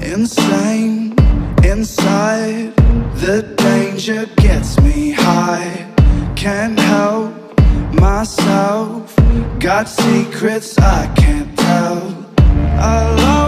Insane inside, the danger gets me high. Can't help myself, got secrets I can't tell. I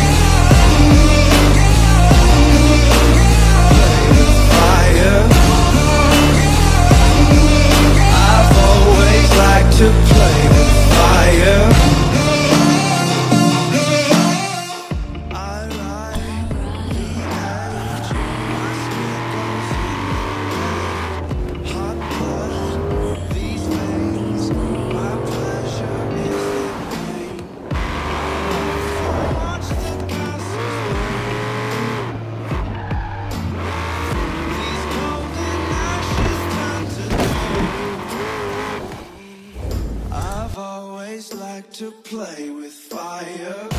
To play with fire.